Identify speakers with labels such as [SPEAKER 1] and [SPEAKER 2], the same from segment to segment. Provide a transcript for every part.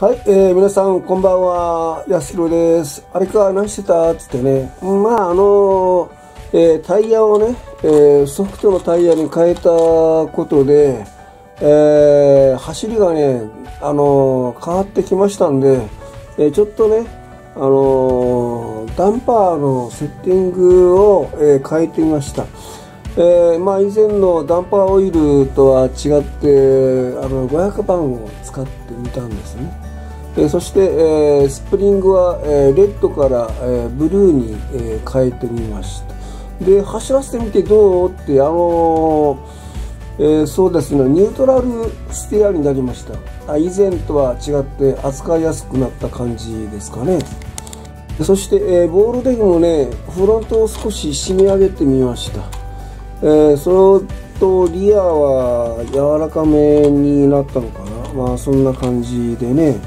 [SPEAKER 1] はい、えー、皆さん、こんばんは。やすひろです。あれか、何してた？っつってね。まあ、あのー、えー、タイヤをね、えー、ソフトのタイヤに変えたことで、えー、走りがね、あのー、変わってきましたんで、えー、ちょっとね、あのー、ダンパーのセッティングを、えー、変えてみました。えー、まあ以前のダンパーオイルとは違ってあの500番を使ってみたんですね。えそして、えスプリングは、えレッドから、えブルーに、え変えてみました。で走らせてみてどう？ってあのえそうですね。ニュートラルステアになりました。あ以前とは違って扱いやすくなった感じですかね。そして、えボールデグもねフロントを少し締め上げてみました、えそれとリアは柔らかめになったのかな。まあそんな感じでね。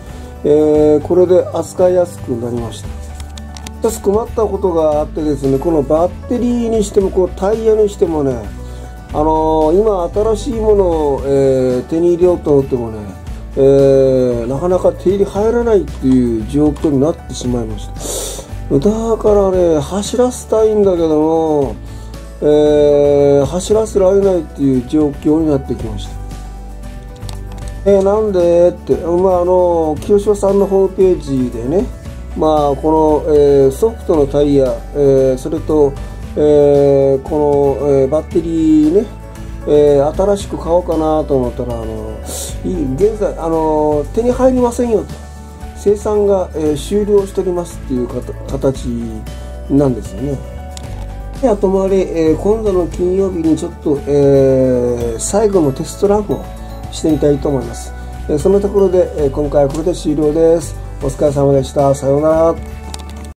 [SPEAKER 1] えー、これで扱いやすくなりました。一つ困ったことがあってですねこのバッテリーにしてもこうタイヤにしてもねあのー、今新しいものを、えー、手に入れようと思ってもね、えー、なかなか手入れ入らないっていう状況になってしまいました。だからね走らせたいんだけども、え走らせられないっていう状況になってきました。えー、なんでって、まあ、あの清志さんのホームページでね、まあ、この、えー、ソフトのタイヤ、えー、それと、え、この、え、バッテリーね、え、新しく買おうかなと思ったらあの現在あの手に入りませんよと生産が、え、終了しておりますっていう形なんですよね。であとまで、え、今度の金曜日にちょっと、え、最後のテストランをしてみたいと思います。そのところで今回はこれで終了です。お疲れ様でした。さようなら。